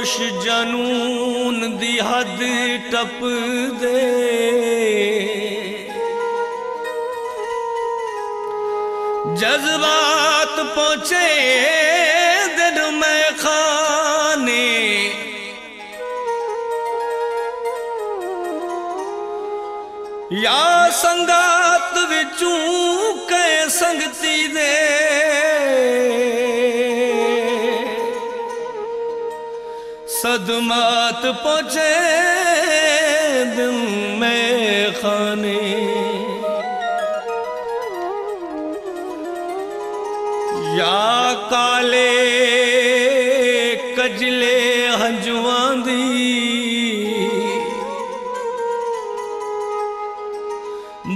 ਜੋਸ਼ ਜਨੂਨ ਦੀ ਹੱਦ ਟੱਪਦੇ। ਜਜ਼ਬਾਤ ਪਹੁੰਚੇ ਦਿਨ ਮੈਂ ਖਾਨੇ ਯਾ ਸੰਗਤ ਵਿੱਚੋਂ ਕੈ ਸੰਗਤੀ ਦੇ। ਸਦਮਾਤ ਪਹੁੰਚੇ ਦਿਨ ਮੈਂ ਖਾਨੇ। ਯਾ ਕਾਲੇ ਕਜਲੇ ਹੰਝੂਆਂ ਦੀ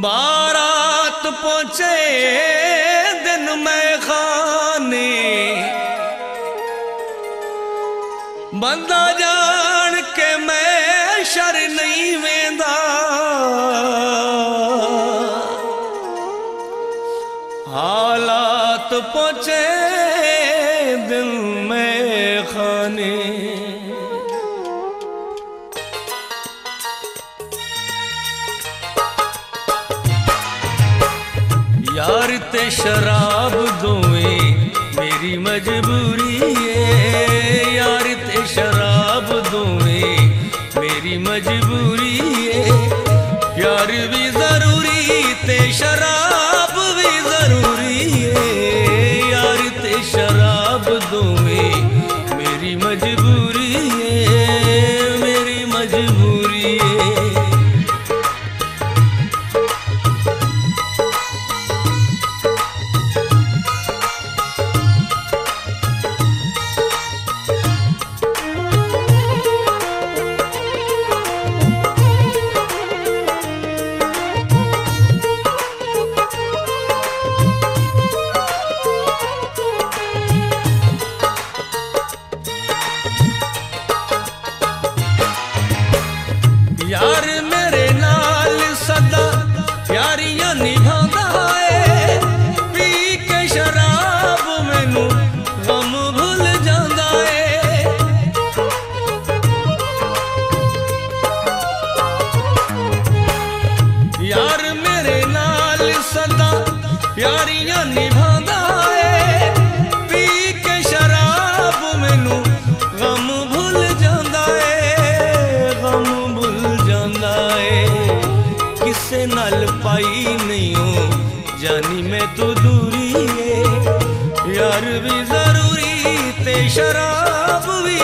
ਬਾਰਾਤ ਪਹੁੰਚੇ ਦਿਨ ਮੈਂ ਬੰਦਾ ਜਾਣ ਕੇ ਮੈਂ ਸ਼ਰ ਨਹੀਂ ਵੇਂਦਾ। ਹਾਲਾਤ ਪਹੁੰਚੇ ਦਿਲ ਮੈਂ ਖਾਨੇ ਯਾਰ ਤੇ ਸ਼ਰਾਬ ਦੋਵੇਂ ਮੇਰੀ ਮਜਬੂਰੀ ਮਜਬੂਰੀ ਏ ਯਾਰ ਵੀ ਯਾਰੀਆਂ ਨਿਭਾਉਂਦਾ ਏ ਪੀ ਕੇ ਸ਼ਰਾਬ ਮੈਨੂੰ ਗਮ ਭੁੱਲ ਜਾਂਦਾ ਏ ਯਾਰ ਮੇਰੇ ਨਾਲ ਸਦਾ ਯਾਰੀਆਂ ਨਿਭਾਉਂਦਾ ਕਿਸੇ ਨਾਲ ਪਾਈ ਨਹੀਂ ਹੋ। ਜਾਨੀ ਮੈਂ ਤੂੰ ਦੂਰੀ ਏ। ਯਾਰ ਵੀ ਜ਼ਰੂਰੀ ਤੇ ਸ਼ਰਾਬ ਵੀ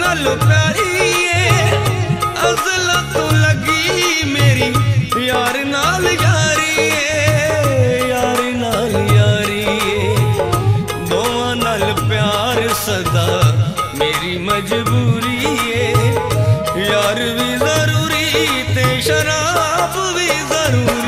ਨਾਲੋਂ ਪਿਆਰੀ ਏ ਅਜ਼ਲਾ ਤੂੰ ਲੱਗੀ ਮੇਰੀ, ਯਾਰ ਨਾਲ ਯਾਰੀ ਏ ਯਾਰ ਨਾਲ ਯਾਰੀ ਏ ਦੋਵਾਂ ਨਾਲ ਪਿਆਰ ਸਦਾ ਮੇਰੀ ਮਜਬੂਰੀ ਏ ਯਾਰ ਵੀ ਜ਼ਰੂਰੀ ਤੇ ਸ਼ਰਾਬ ਵੀ ਜ਼ਰੂਰੀ।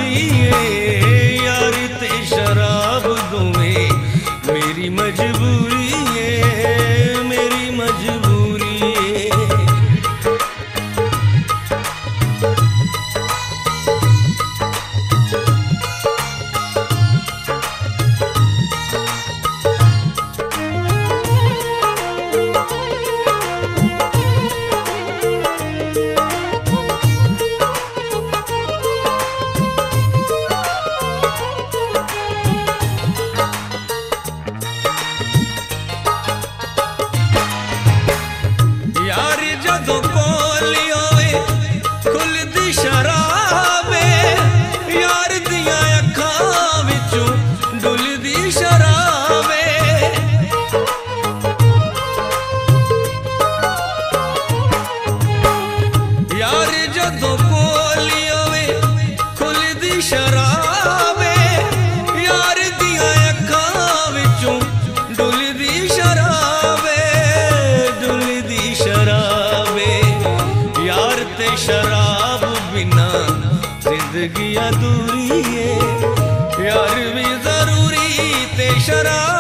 دوري پيار به ضروري تي شراب.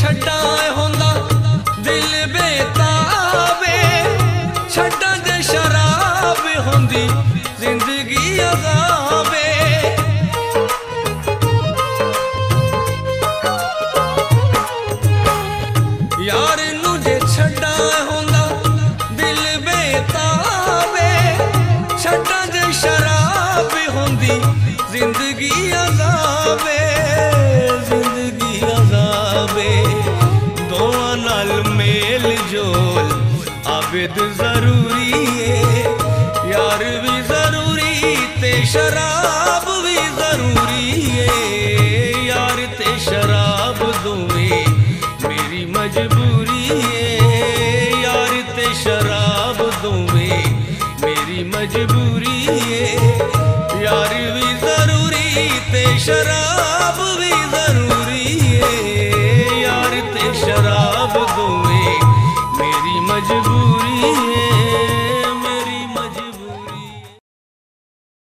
ਛੱਡਾਂ ਆਬਿਦ ਜ਼ਰੂਰੀ ਏ। ਯਾਰ ਵੀ ਜ਼ਰੂਰੀ ਤੇ ਸ਼ਰਾਬ ਵੀ ਜ਼ਰੂਰੀ ਏ। ਯਾਰ ਤੇ ਸ਼ਰਾਬ ਦੋਵੇਂ ਮੇਰੀ ਮਜਬੂਰੀ ਏ। ਯਾਰ ਤੇ ਸ਼ਰਾਬ ਦੋਵੇਂ ਮੇਰੀ ਮਜਬੂਰੀ ਏ। ਯਾਰ ਵੀ ਜ਼ਰੂਰੀ ਤੇ ਸ਼ਰਾਬ ਵੀ